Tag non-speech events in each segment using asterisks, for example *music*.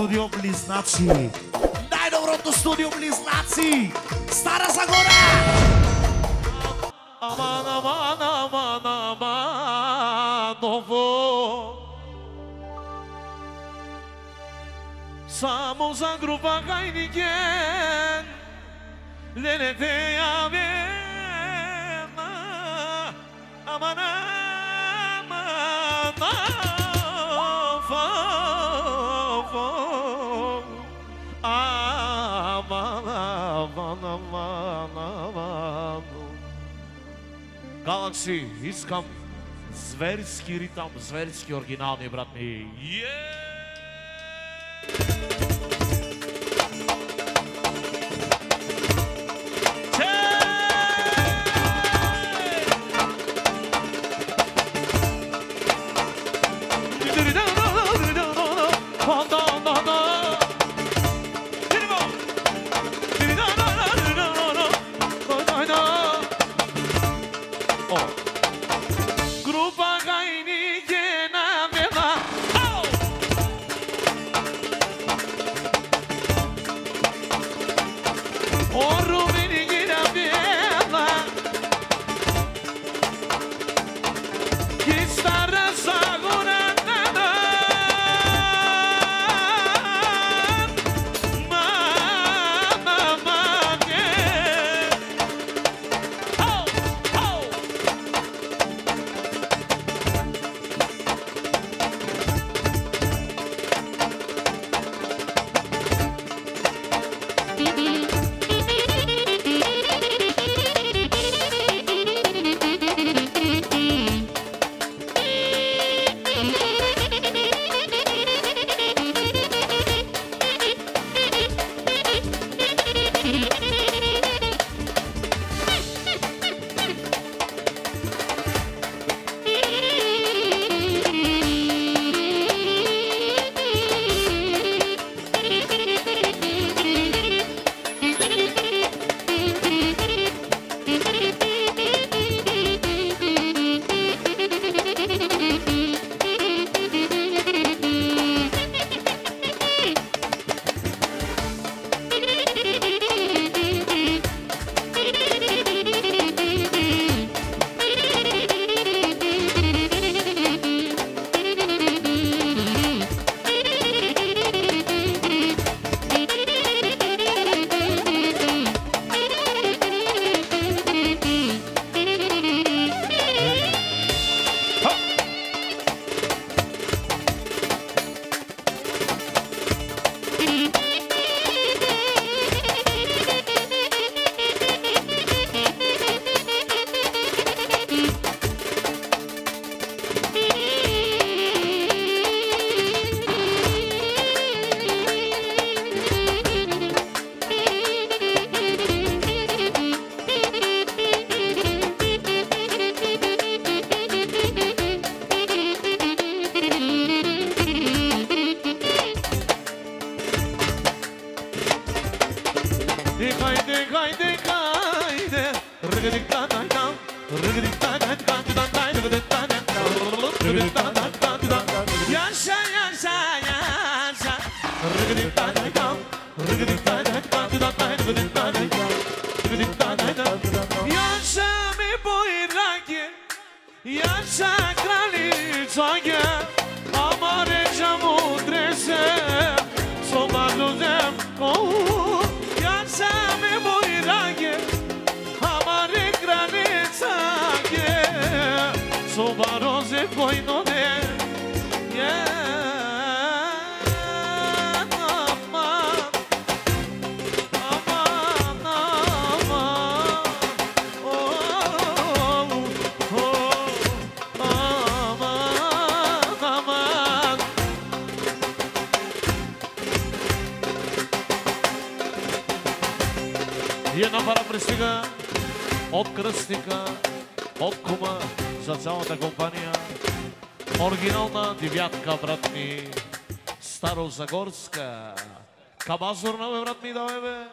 студио Близнаци. Најдоброто студио Близнаци. Стара Загора. Аман, аман, аман, аман, ово. Само за група гајникен, лене те јаве, аман, аман, ламану. Галакси, искам зверски ритам, зверски оригинални, брат ми. Yeah! Crnozagorska. Kabazor na ove vrat mi da бе.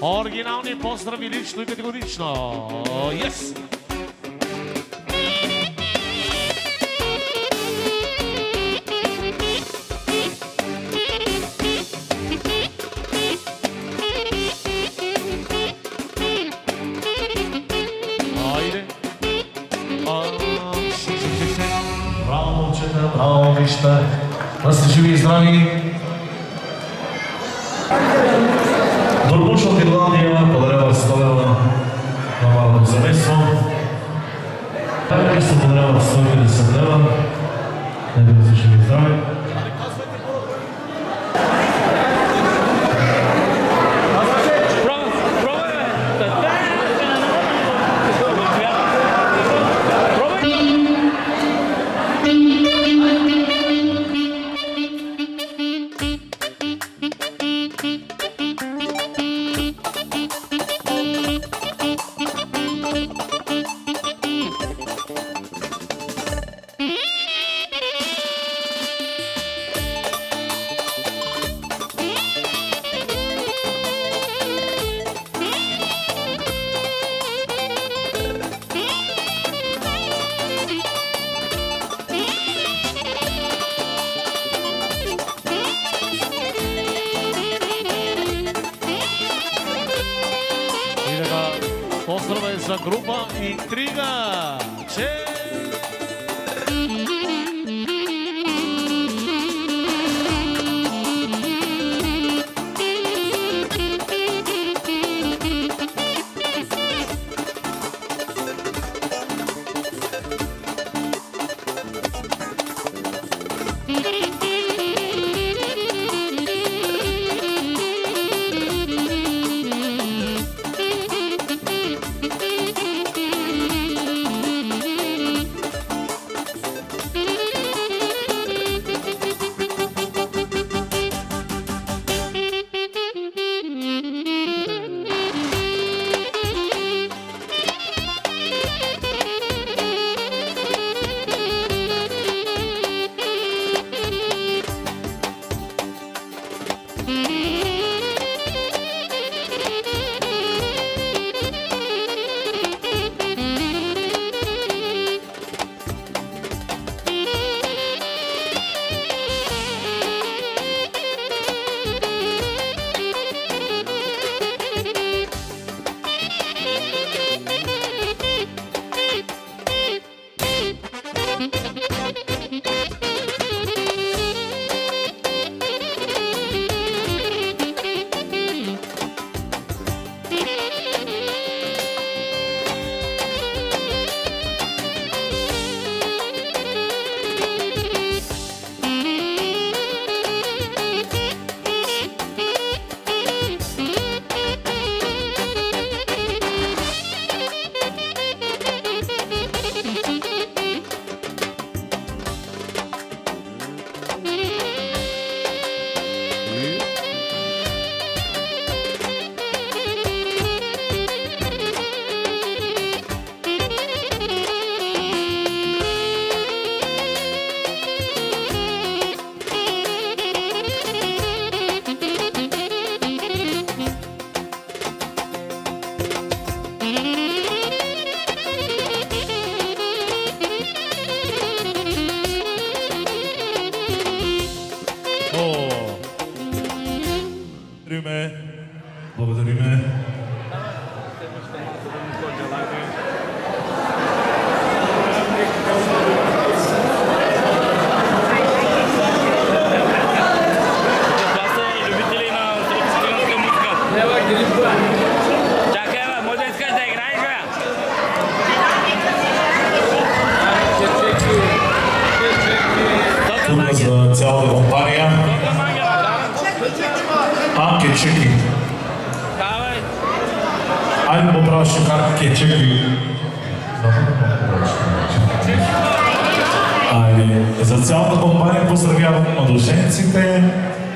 Оригинальные поздравили лично и категорично. Yes!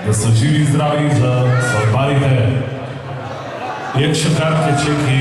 da so živi zdravi, da se odmarite. Jek še kratke čeki,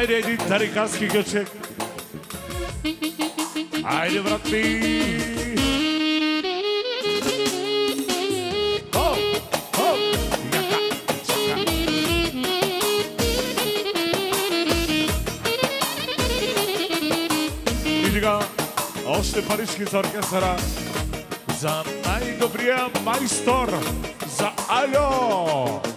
Ајде еди, тарикански грчек. Ајде брат ми. Оште парички за оркестра, за најдобрија мајстор, за Алјо!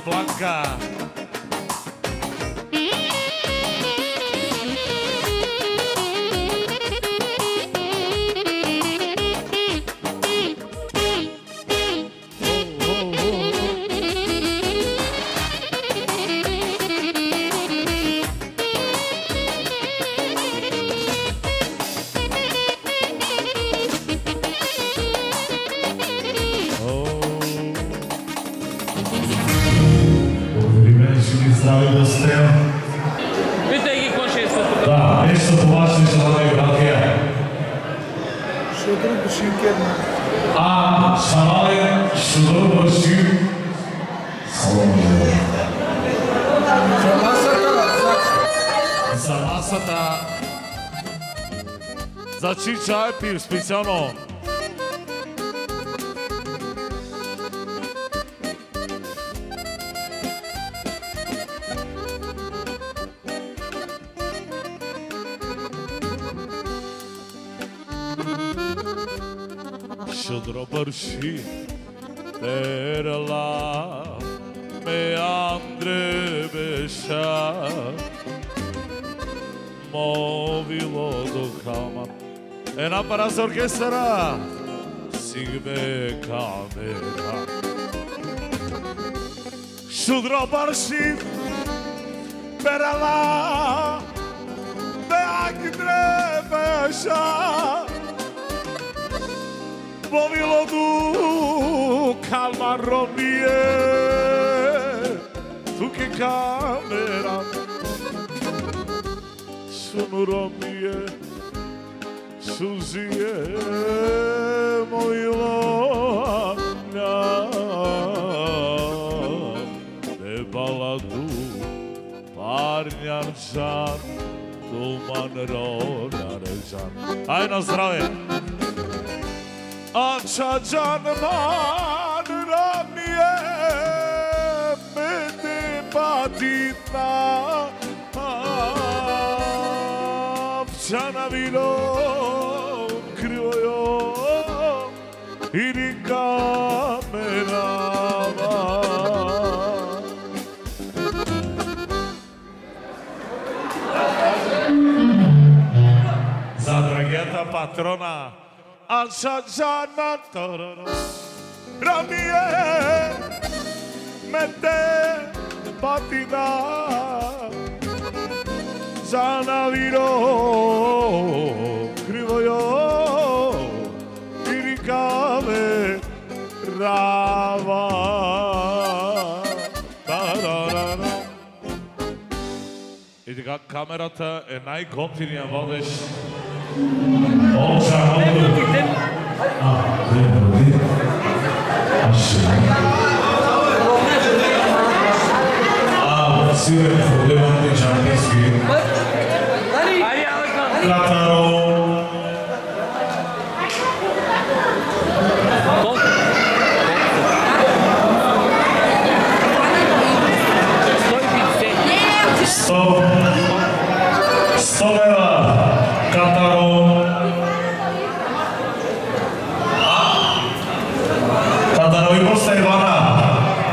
Blanca. Charpy, specialno Shudro brši perla meandre beša Movilo do kalma ένα παραζορκέστερα Σίγμε κάμερα. Σουδρό παρσί Περαλά Δε αγκρέπεσα Βοβίλο του Καλμαρομιέ Του και κάμερα. Σουνουρομιέ cudzie mój lona Ne baladu parňančan Tuman rodarežan Aj na zdravie. A čačan man ranije Mete patita Pčana vino. in camera Sadraghiata patrona al San Giannato Ramie mette patina. Zanaviro Rava Тарарара. И така камерата е най-готиният водещ Олча, много. А, добре. Аше. А, сигурен проблемът е джампийски. Айде, Алекс, Кратаро. Stop. Stovela Katarou. A Katarovi postavljena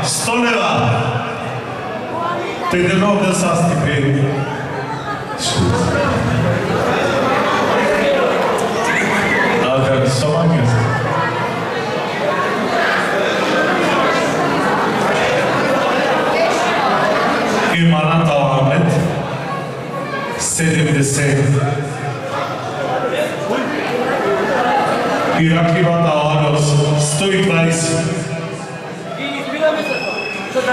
Stovela. Te denou desastre. 70. Иракивата Алагос, 120.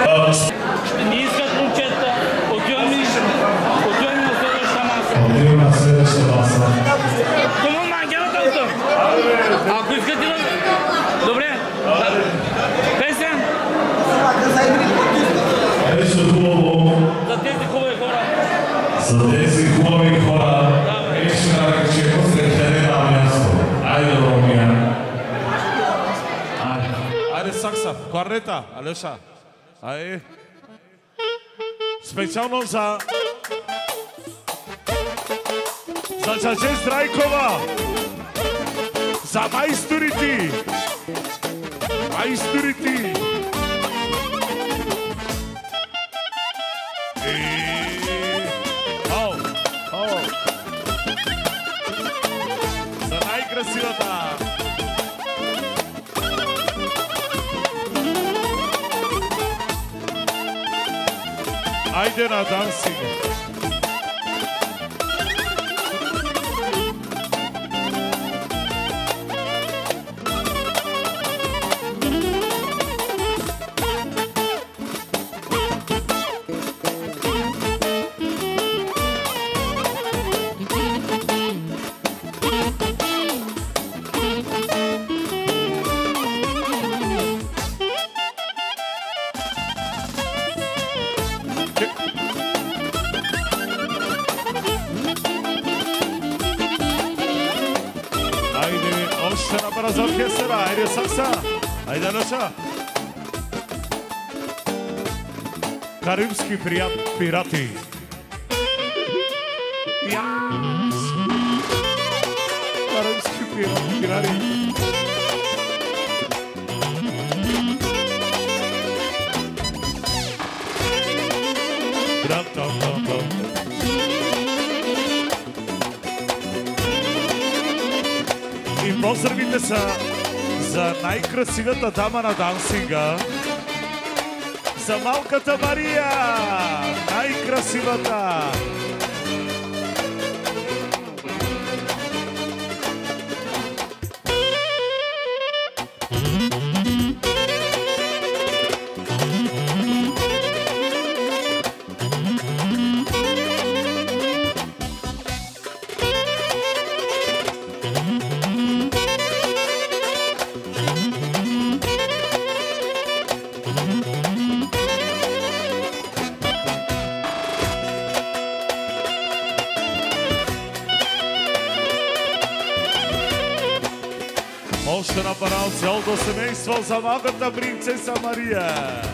А, Ще ни искат момчета. Отиваме отиваме на следващата маса. Отиваме на следващата маса. Тому на ангелата съм. Ако искате да... Добре. Песен Нещо хубаво за тези хубави Sa desnih kulovih kola, Ekšina će posred terena mjesto. Ajde, Romija. Ajde, kvarneta, Aleša. Aj. Specijalno za... Za Đađe Zdrajkova. Za majsturiti. Majsturiti. Majsturiti. 姿相手のダンス всички пријат, пирати. Јас, арабски пирати, пирари. И поздравите са за најкрасивата дама на дансинга, Samau Canta Maria, Ai Cracivata. на парал цялото семейство за малката принцеса Мария.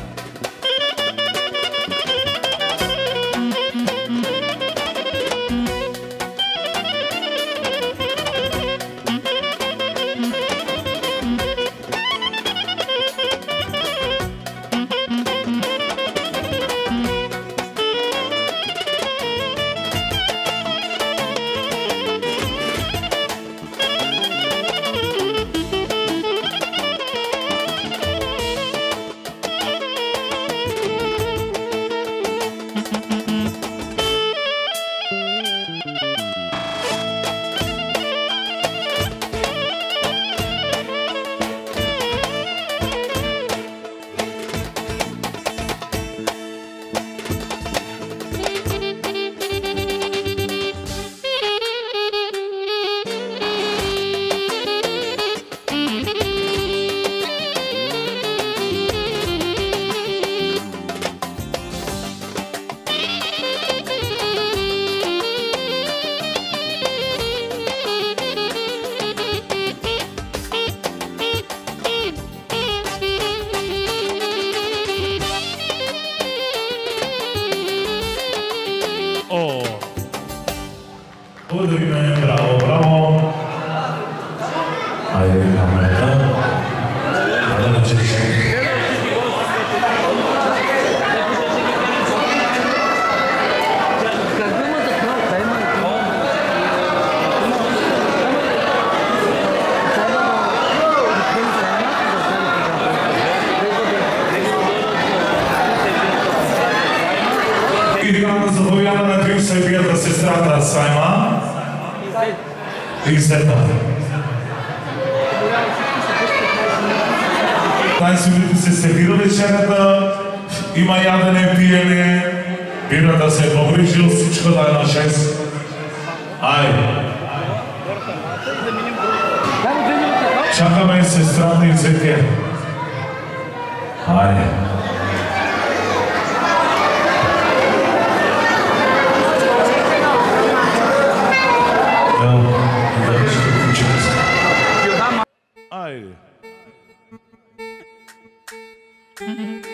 Mm-hmm.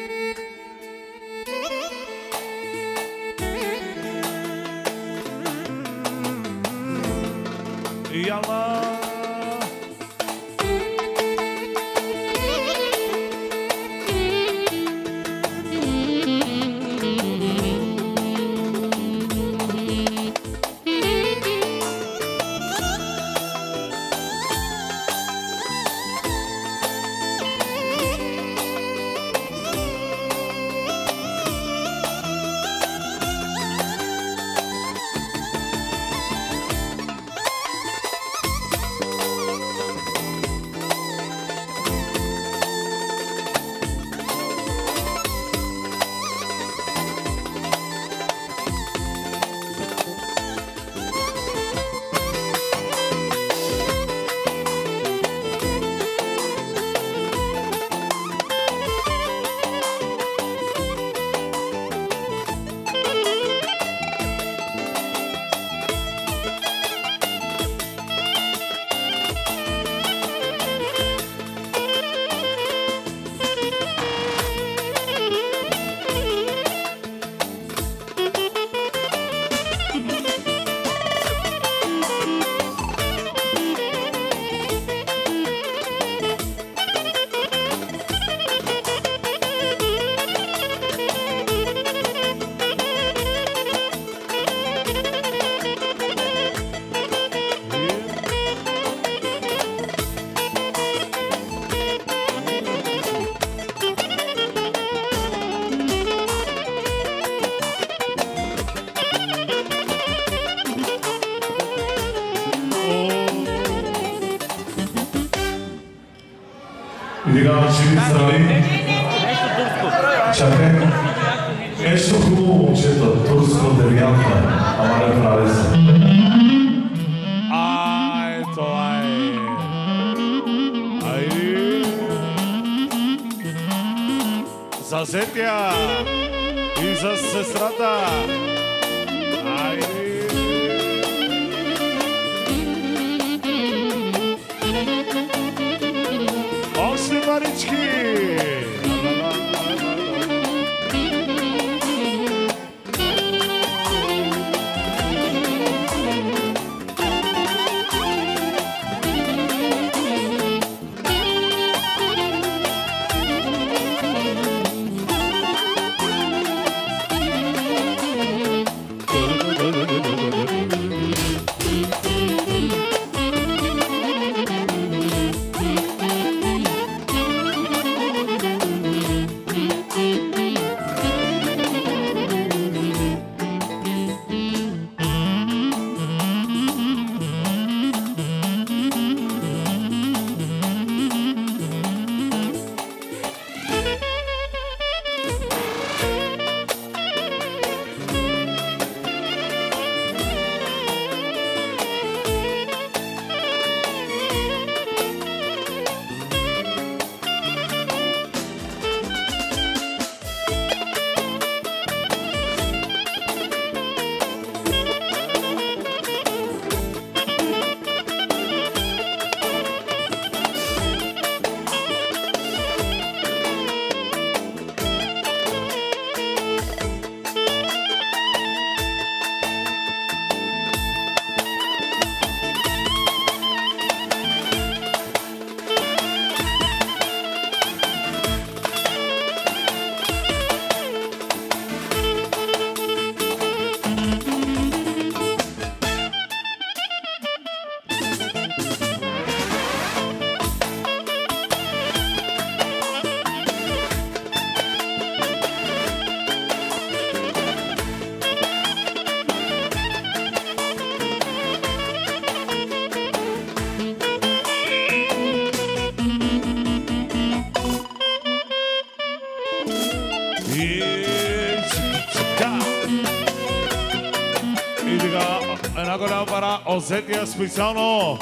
Осетија специјално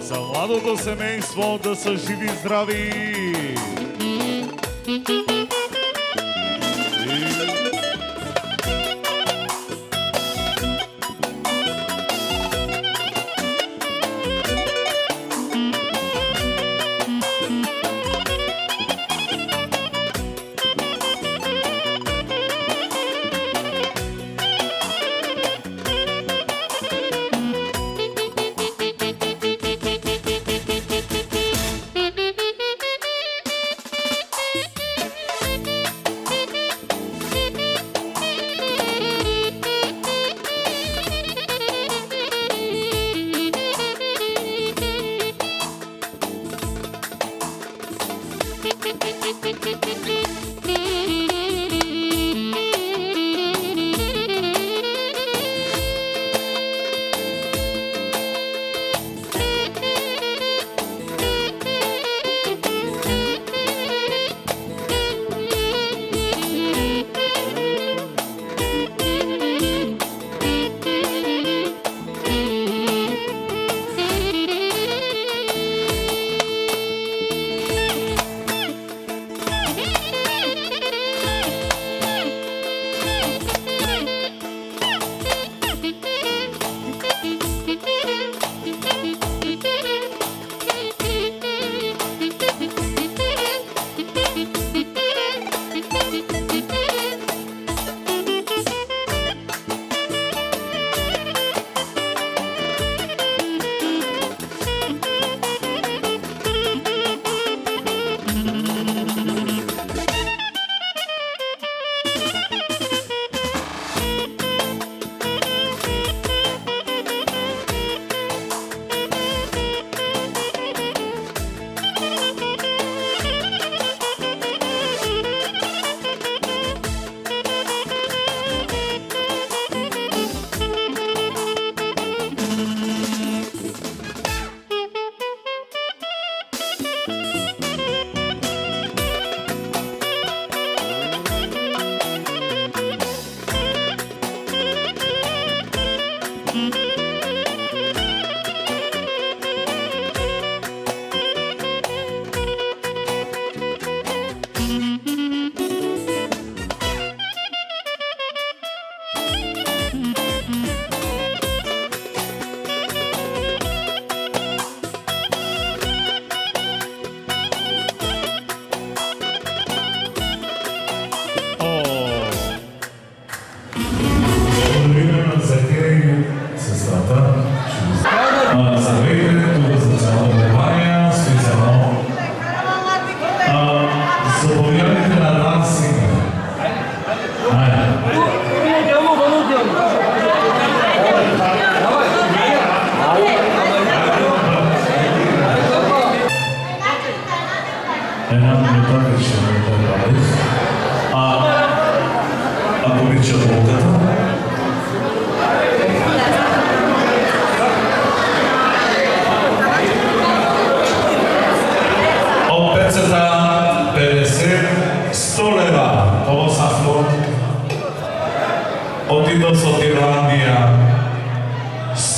за младото семејство да се живи здрави.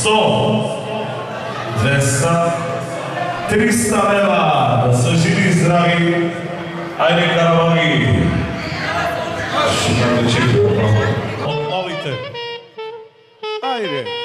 So, 200, 300 leva, da se živi zdravi, ajde karavagi. Šutak. Ajde.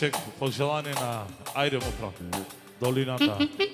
Чек, пожелание на Ајде Мутро, долината. *laughs*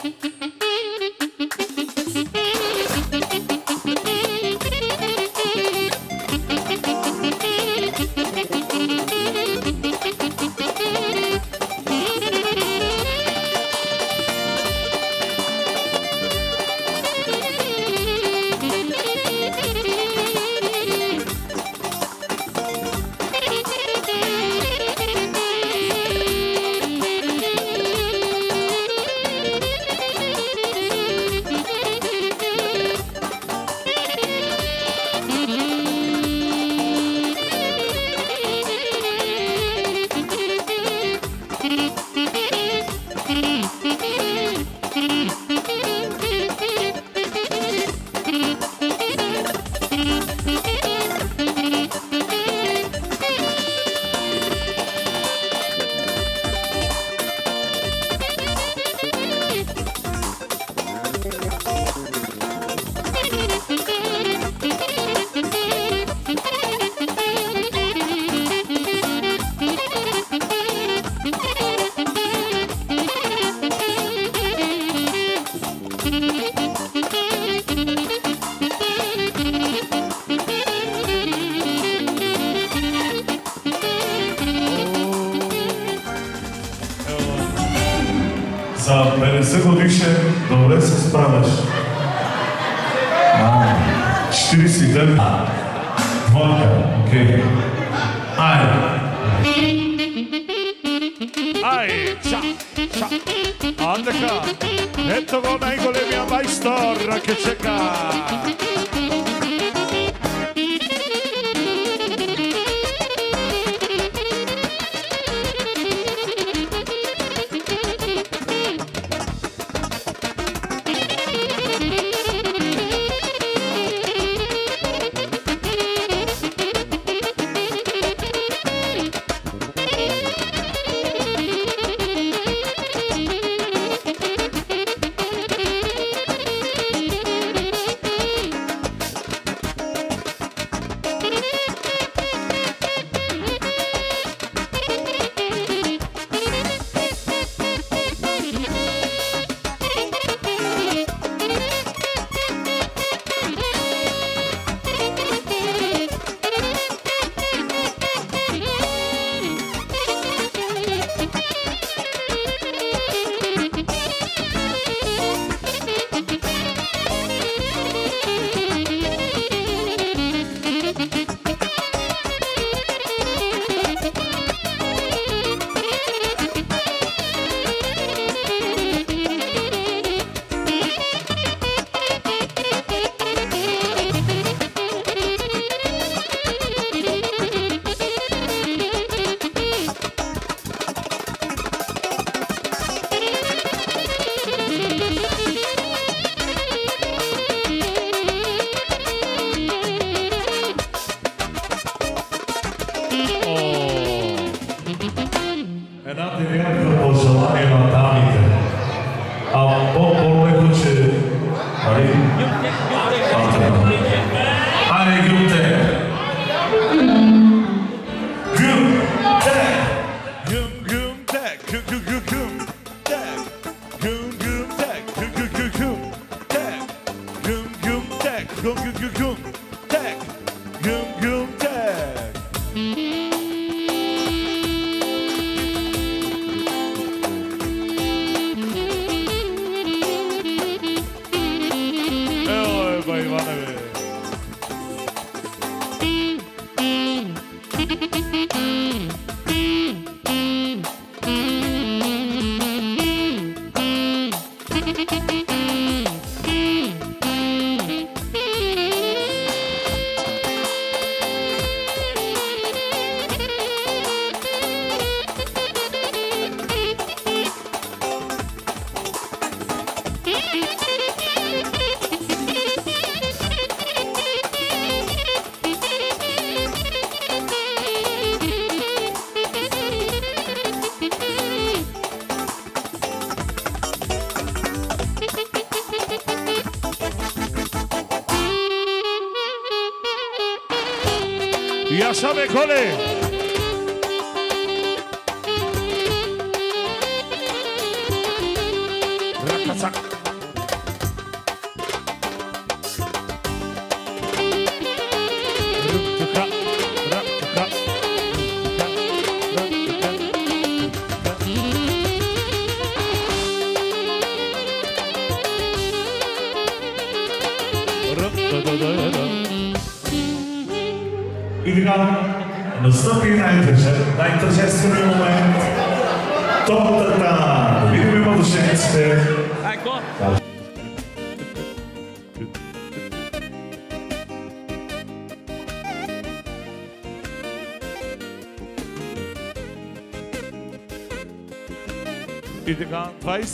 good, good.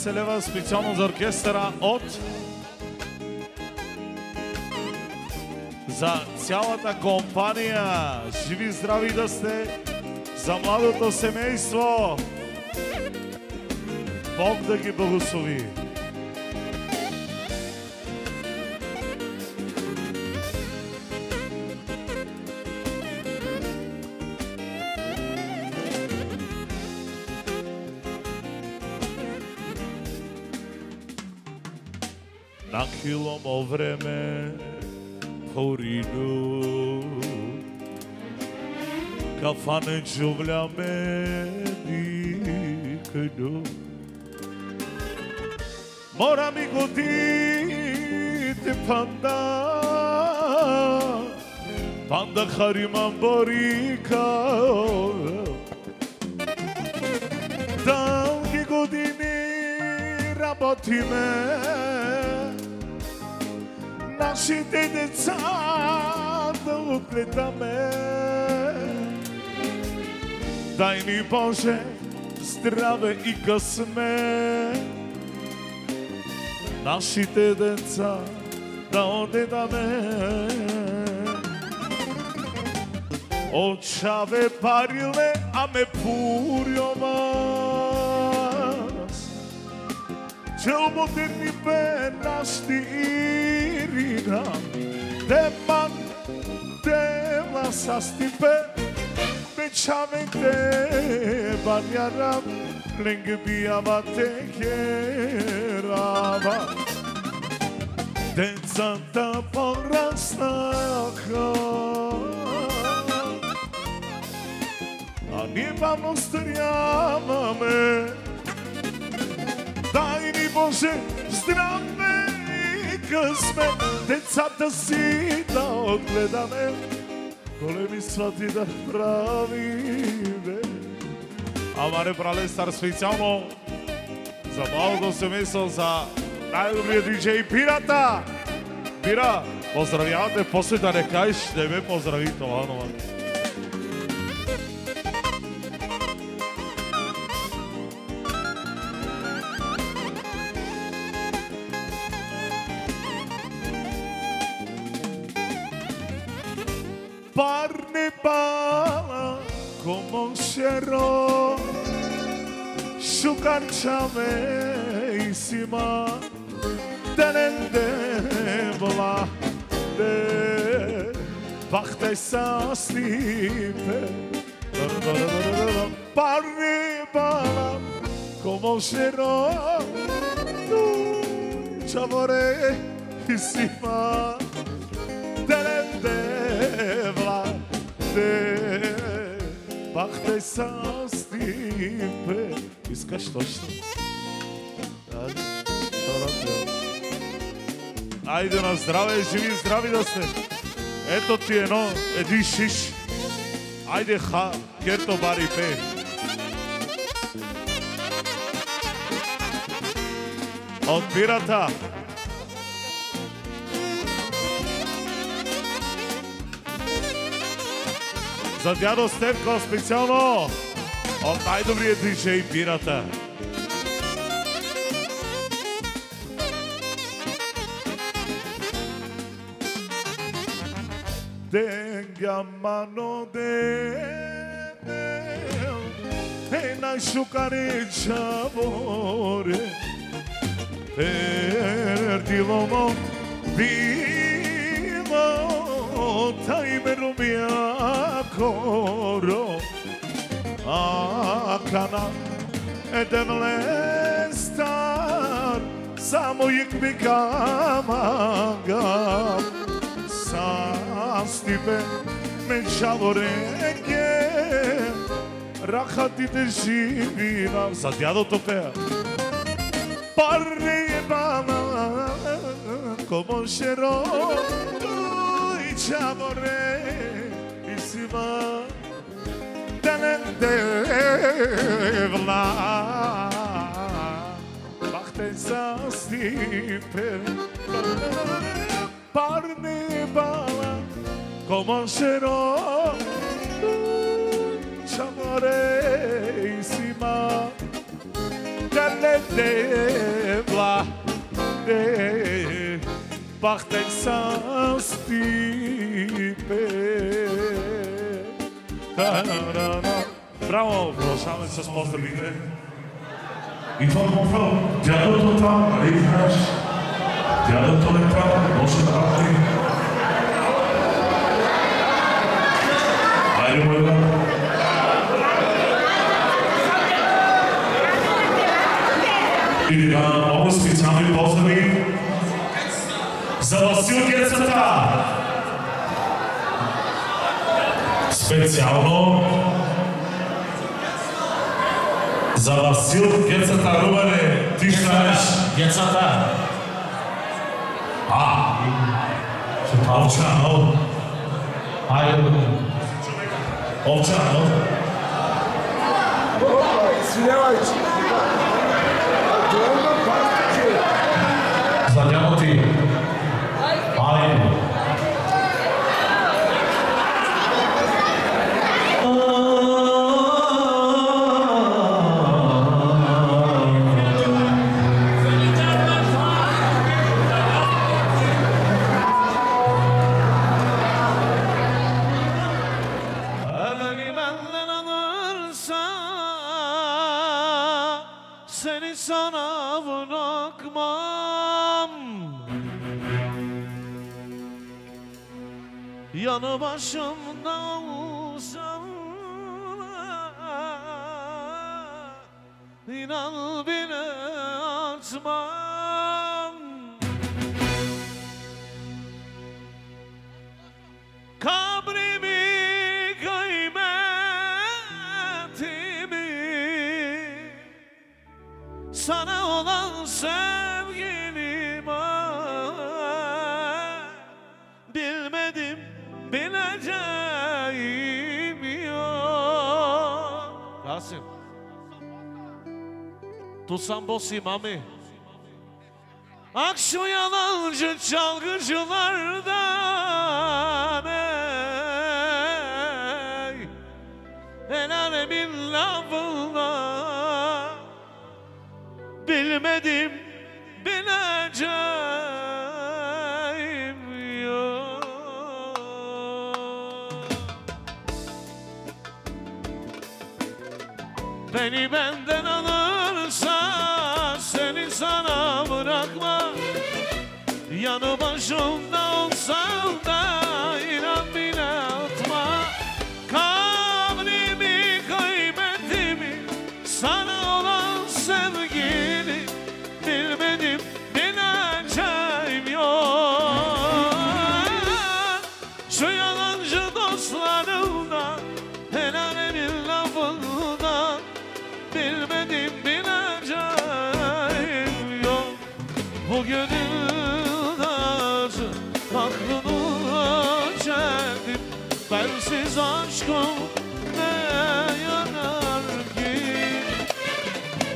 Веселева специјално за оркестра од за цялата компанија. Живи здрави да сте за младото семејство. Бог да ги благослови. como με χωρινού καφάνε τζούβλα με δείκνου. Μόρα μη κοντείτε πάντα. Πάντα χαρίμα μπορεί καλό Τα ουκικοντινή ραμπατημένα нашите деца да отгледаме. Дай ни Боже здраве и късме. Нашите деца да отгледаме. Очаве париле, аме пурьомас. Selmo di penasti irida Deman dela sastipe Beçamete deci banyaram Lengi biyama tekerava Denzanta porrasaka Anima nostriamame mea. Дај Дай ни Боже здраве и късмет, децата си да отгледаме, големи свати да правиме. Амаре брале стар специално за малко семейство, за най-добрия диджей Пирата. Пира, поздравјавате, после да не кажеш, не ме поздрави тоа но... שירו שוקן צ'מי סימה דנן דבלה בחתי ססליפה פרי בלה כמו שירו צ'בורי סימה דנן דבלה Ах de сам стипе, Искаш точно? Ајде, на здраве, живи здрави да сте. Ето ти едно, еди шиш. Ајде ха, керто бари пе. Од пирата. За дядо Стевко специално от най-добрият диджей пирата. Tenga mano de e na sciucareccia amore perdi l'uomo vivo taimero mia δώρο. Άκανα εντεμλέσταρ Σα μου γυκμικά μάγκα Σας στυπέ με σιαβορέ Ράχατι Ράχα την τεζίπινα Σα διάδω το πέρα Πάρνει επάνω Του η τσιαβορέ people than their life. Bachtensa siper, parne bala, como será chamore cima delle debla de partensa siper. Браво, продолжаваме с поздравите. И тоа му фел, дядото там, нали знаеш? Дядото е там, може да ти. Ајде, мој брат. И ова да, специјални поздрави за Васил Гецата. специално за Васил децата Рубане, ти знаеш. Децата. А, Овчанов. Айде, Овчанов. Свинявайте. Sana bırakmam. Yanı başımda olsan İnan bile olan sevgilime Bilmedim bileceğim yok. Rasim. Tutsam bosi mami Ak şu yalancı çalgıcılardan ey. El alemin lafına Bilmedim bileceğim yok. Beni benden alırsa seni sana bırakma Yanı başımda olsan da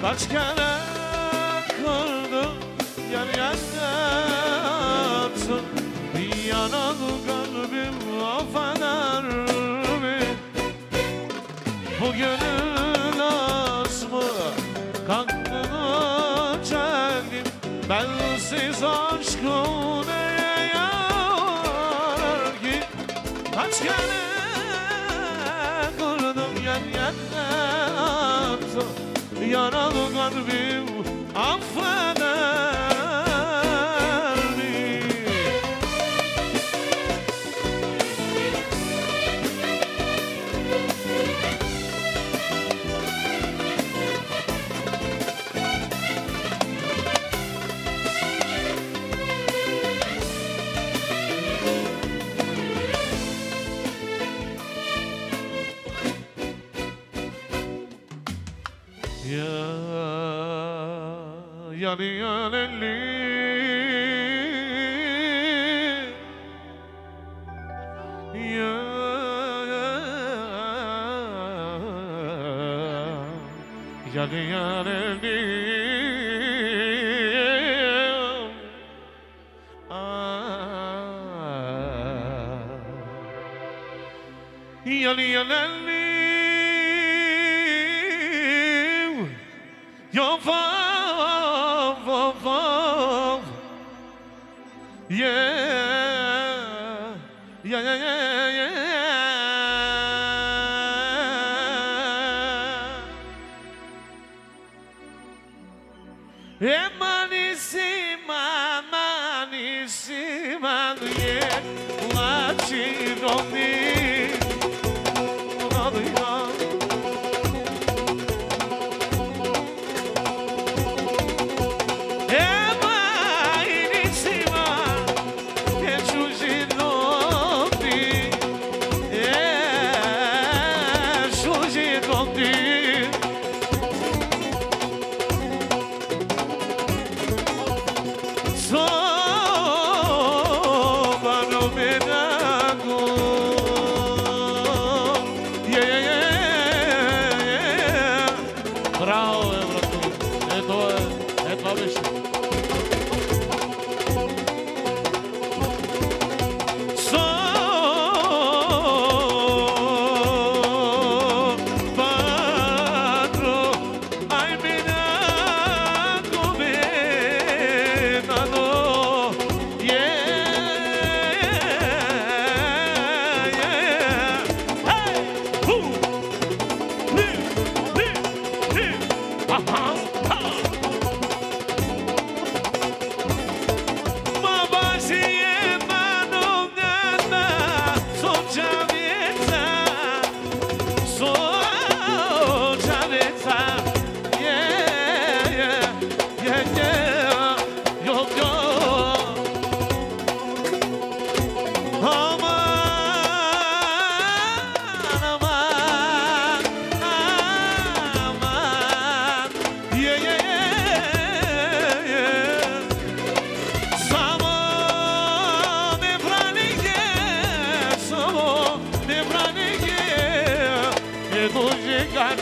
Kaç kere kırdım yer yerde yatsın Yanan kalbim affeder mi? Bu gönül asmı kalktığını çektim Bensiz aşkım quando vivo a Hallelujah, hallelujah.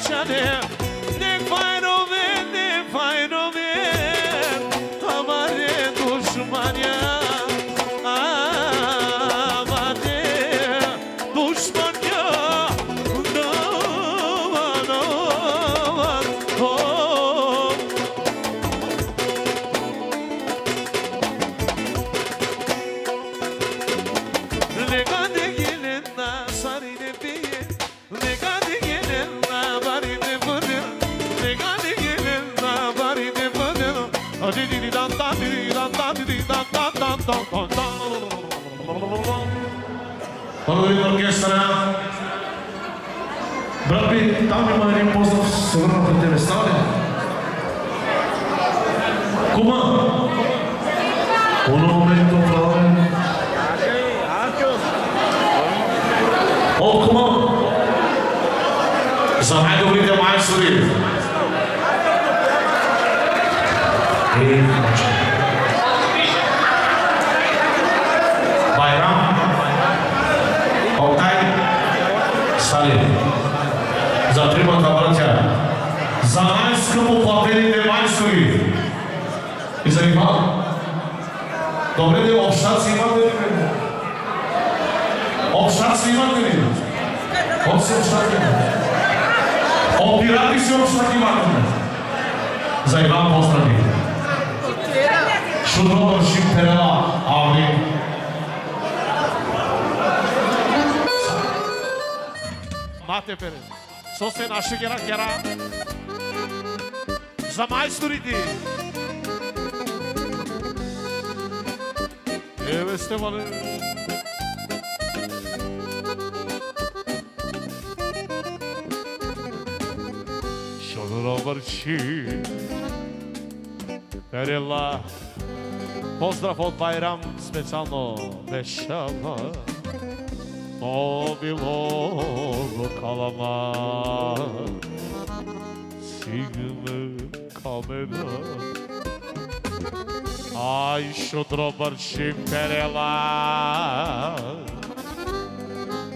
shall. се нашу гера гера за майсторите. Еве сте вале. Добърчи, Перела, поздрав от Байрам, специално Бешала. Babilonu kalama Sigma kamera Ai, šutro baršim perela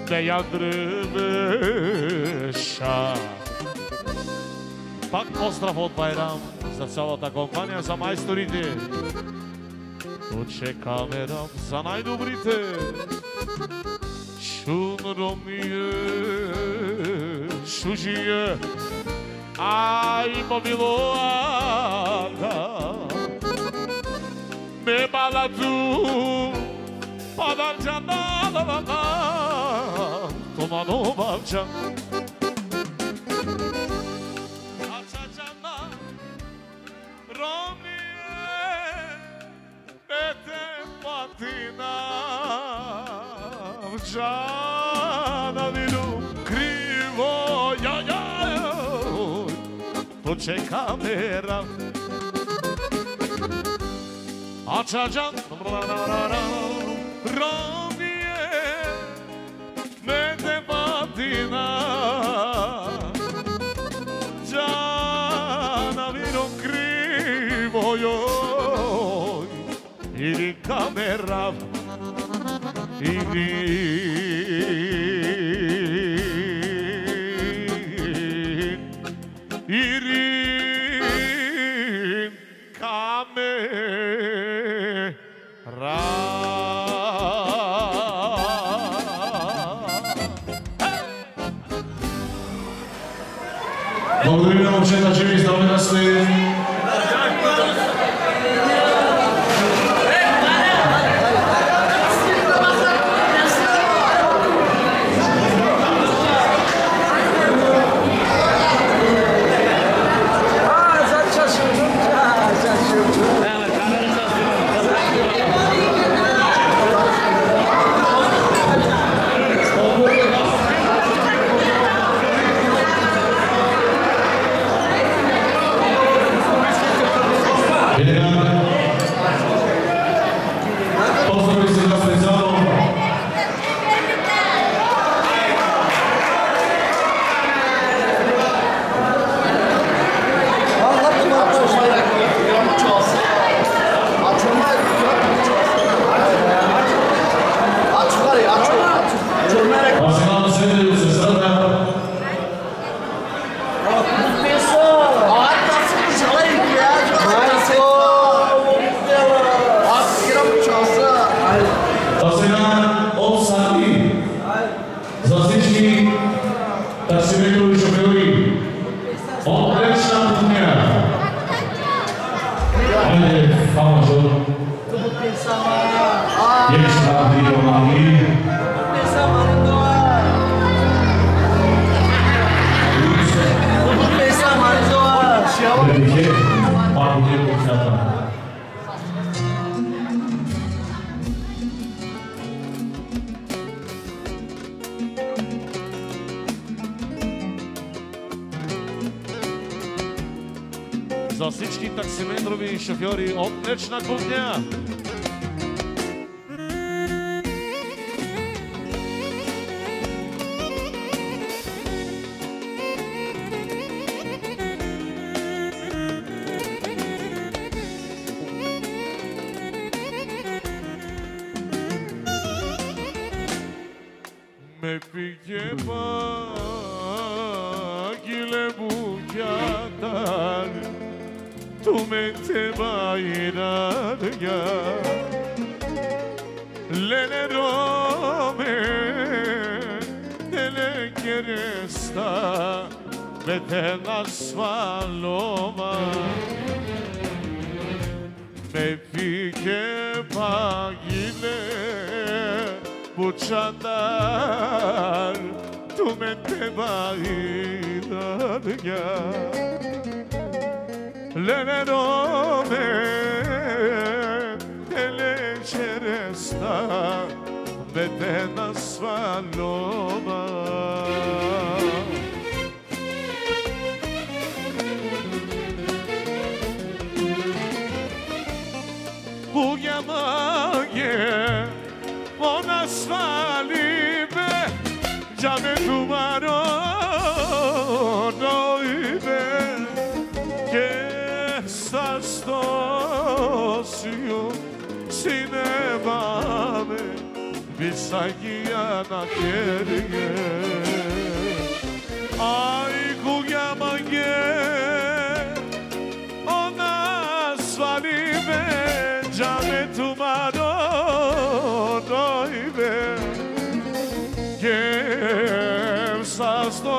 Dejandriniša Пак поздрав од Байрам за цялата компанија, за мајсторите. Очекаме рам за најдобрите. 주으로 미에 수지에 아이 몸이 모아다. 내 발라두 바람잔 나나나나 도마노 밤잔 kamera Açacağım radye Medebatina Già non crivo io In camera. In За всички таксиметрови шофьори отлична кухня.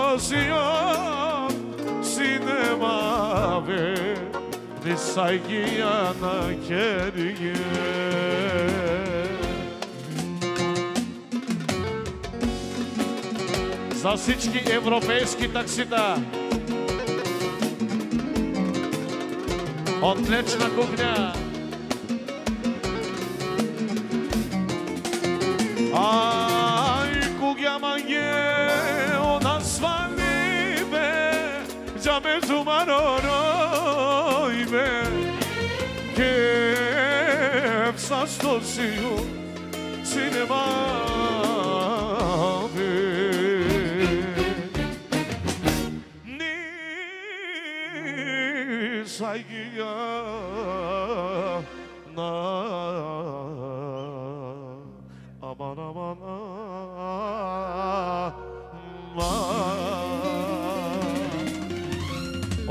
sa stosio Sinemave Ni saygıya nakerge За всички европейски таксита. Отлична кухня. με ζουμαρώνω είμαι και έψα στο ζύο σινεμάδι Νης Αγία να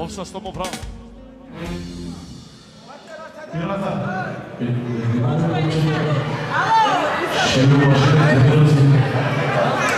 δόξα στο Μοβρά. Allah'a emanet olun.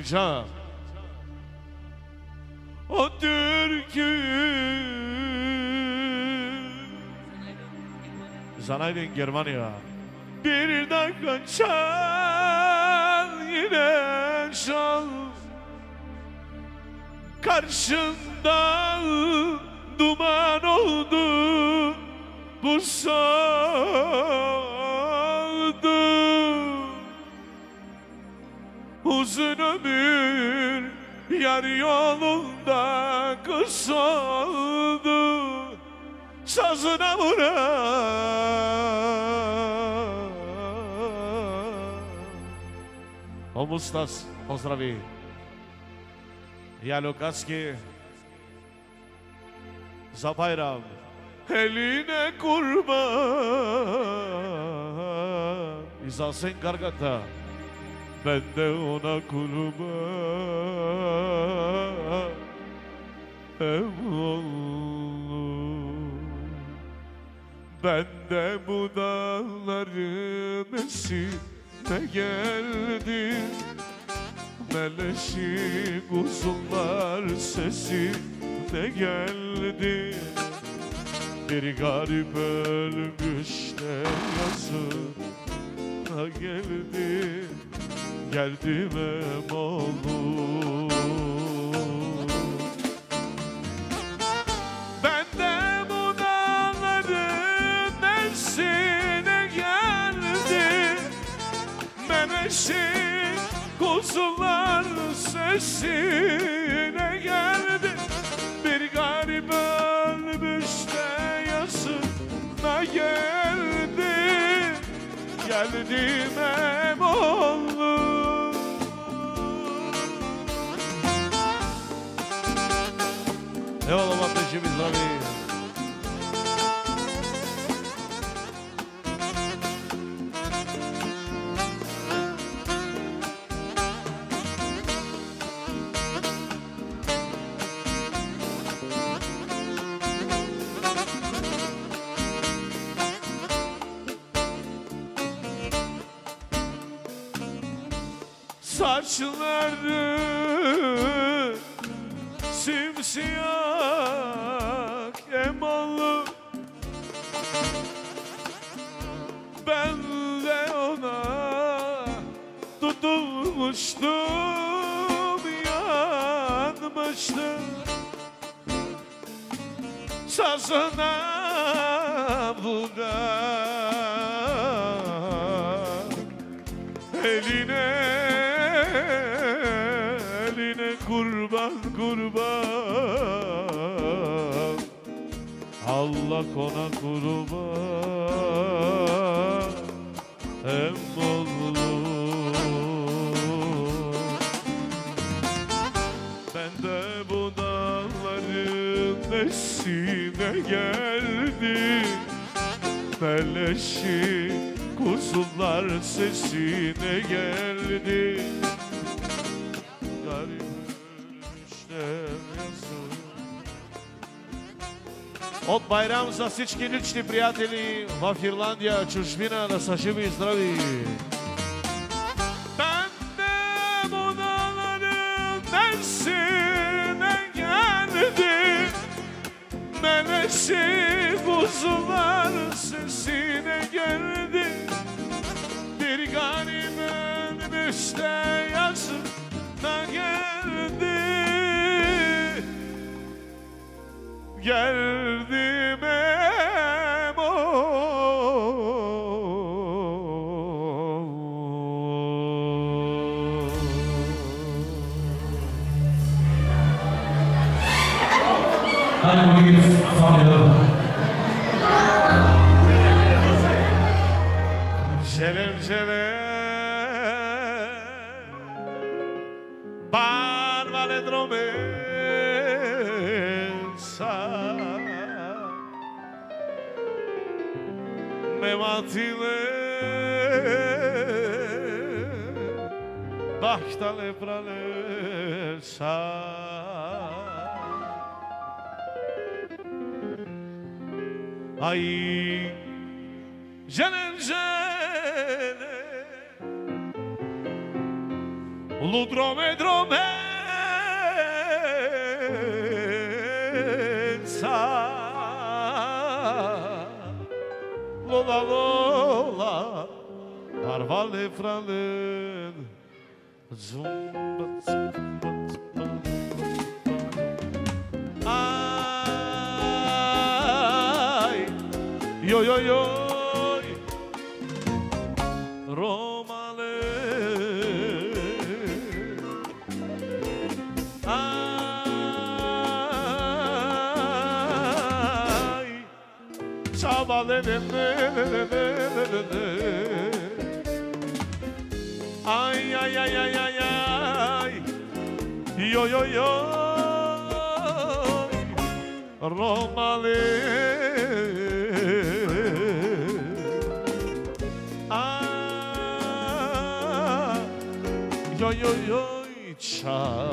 Emircan O türkü Zanaydın Germanya Bir dakika çal yine çal. Karşında duman oldu bu saldı Uzun ömür yar yolunda kısaldı Sazına vuran Omustas pozdraví Ja Lukaski. Za bayram eline kurban. İzasın kargata ben de ona kurban Eyvallah Ben de bu dağların esine geldim. Meleşi uzunlar sesi de geldi Bir garip ölmüş de yazına geldi geldim em oğlum Ben de bu dağların nesine geldim. Meneşi kuzular sesine geldi Bir garip ölmüş de yazına geldi Geldim. Em oğlum Evo. Saçlarım simsiyah emalı Ben de ona tutulmuştum yanmıştım. Sazına budak Kona kurban Hem Ben de bu dağların nesine geldim. Meleşi kuzular sesine geldi Ob Bajram za всички лични приятели в Ирландия, чужбина, да са живи и здрави! Melesi kuzular sesine geldi geldi. esta lepra leça. Aí, genengene, ludrome dromensa. Lola, lola, parva lefra lena. Ay yo, yo, yo. Romale. Ai, chavale, le, le, le, le, le. Ay ay ay ay ay ay. Yo yo yo. Romale Ah. Yo yo yo. Çavalı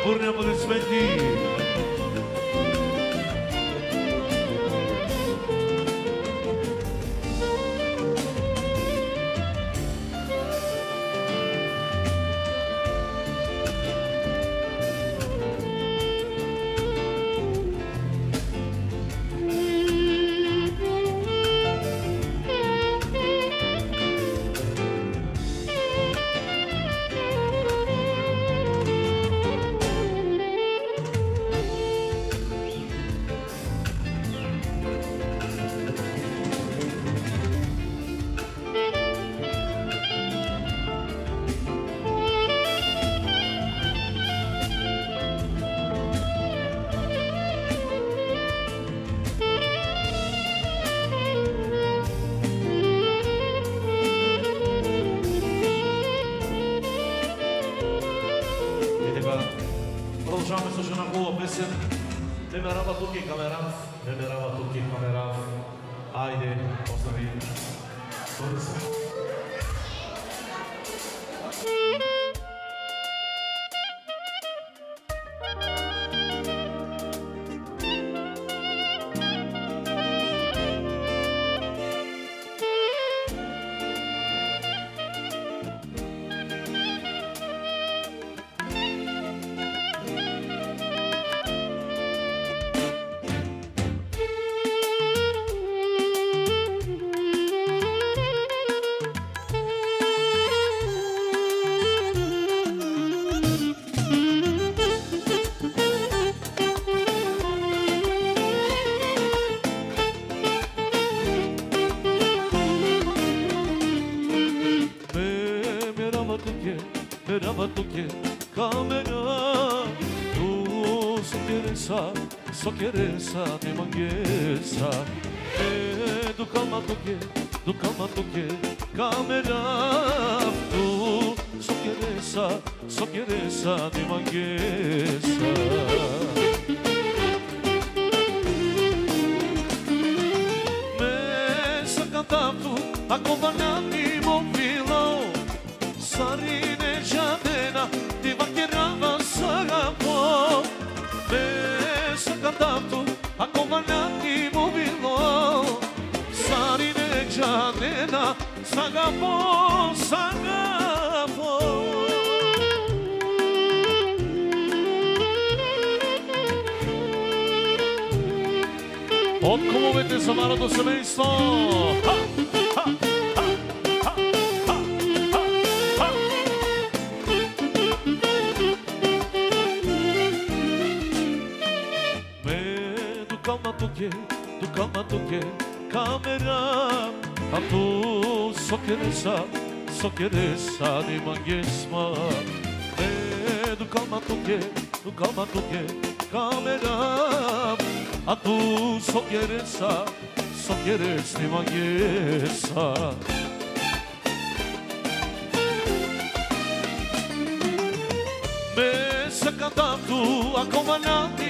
Repurnia Podismendi. some querença tu Ako ga nati mu bilo Sari neđa nena Sagapo, sagapo Od klubete za narodno semejstvo Ha! cama do que, do cama do que, câmera. A tu só queres a, só queres a de manguesma. É do cama do que, do cama do que, câmera. A tu só queres a, só queres de manguesma. Me se cantando a comandante.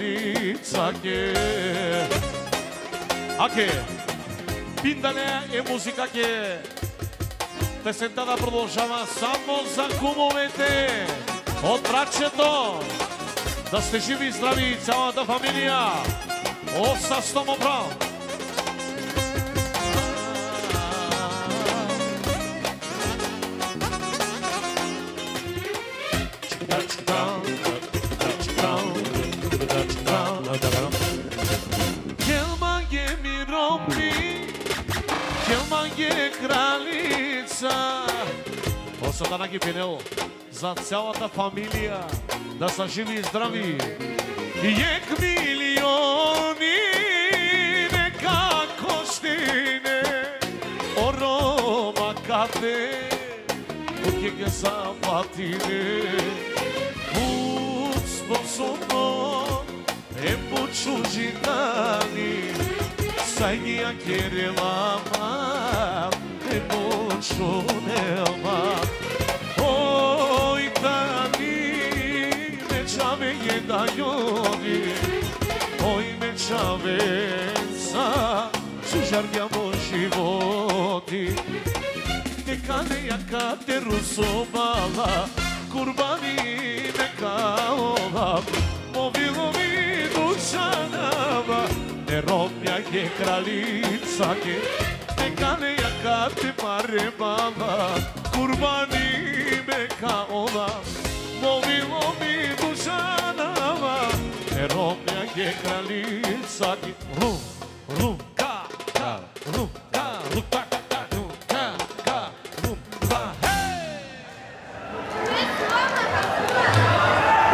ге кралица. Аке, Пиндане е музикаке ке Песента да продолжава само за кумовете од брачето. Да сте живи и здрави цялата фамилија. Осасто Стомоправ. Келмање Граница, кралица. Осата на гипенел, за цялата фамилија, да са живи и здрави. Јек милиони нека коштине, орома каде куќе ќе запатине. Пут способно е по чужитани, сај ги ја керелама, πόσο νέμα Οι κανοί με τσάβε γενταγιόνι Οι με τσάβε σαν σου ζαρδιά μου životi Neka nejaka te rusovala Kurbani neka ova Mobilu mi dućanava Ne robnja je kraljica je кралица ке, нека не јака те паребала, курбани мека ола, мовило ми душанава, не робја ке кралица ке, рум, рум, ка, ка, рум, ка, рум, ка, ка, рум, ка, ка, рум, ка, хей!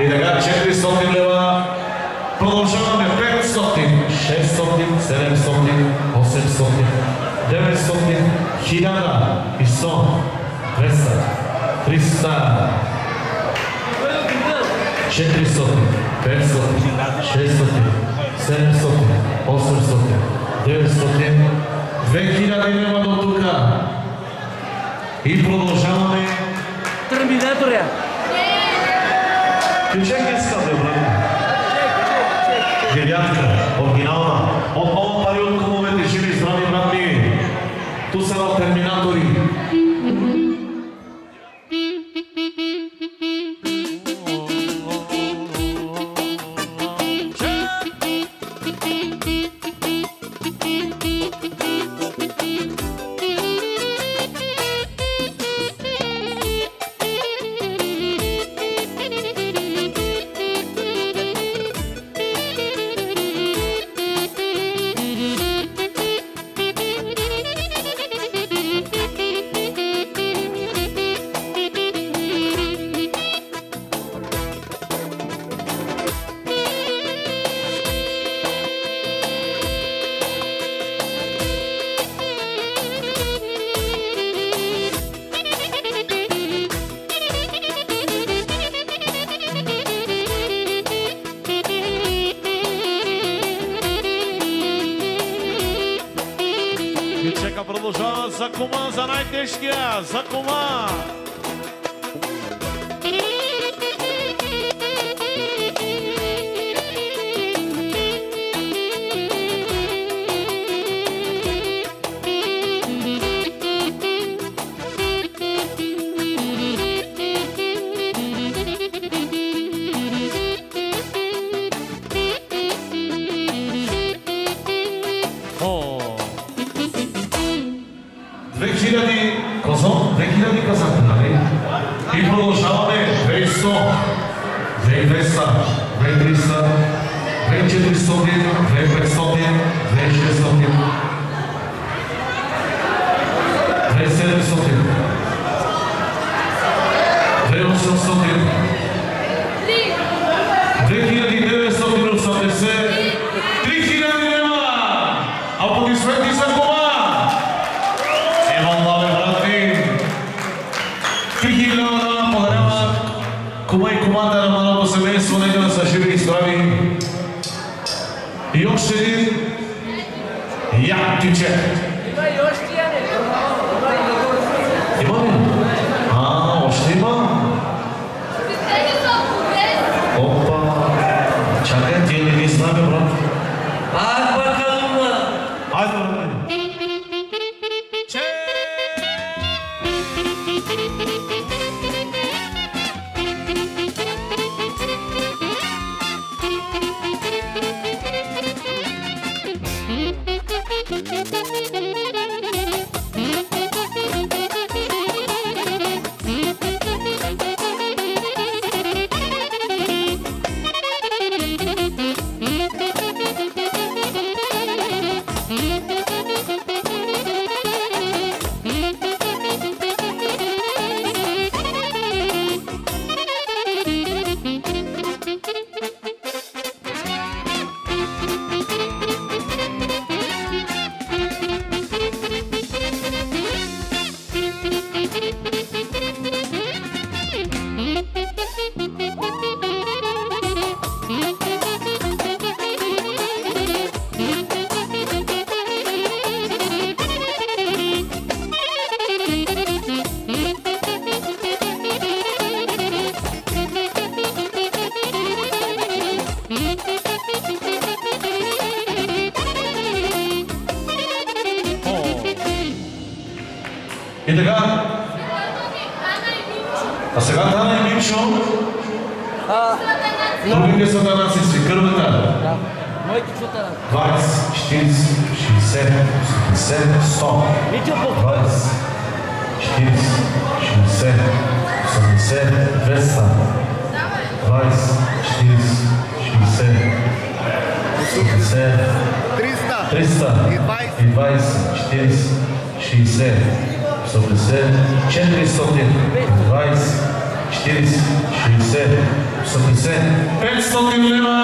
И така 400 лева. Продължаваме 500, 600, 700, 800, 900, 1000 и 100, 200, 300, 400, 500, 600, 700, 800, 900, 2000 лева до тука. И продължаваме Терминатор е. Кючекинска, бе, брат. Девятка, оригинална. Отново пари от кумовете, tu sarà terminato lì Saray Deşkiya, Sakuma. 80, 400, 20, 40, 60, 80, 500 лева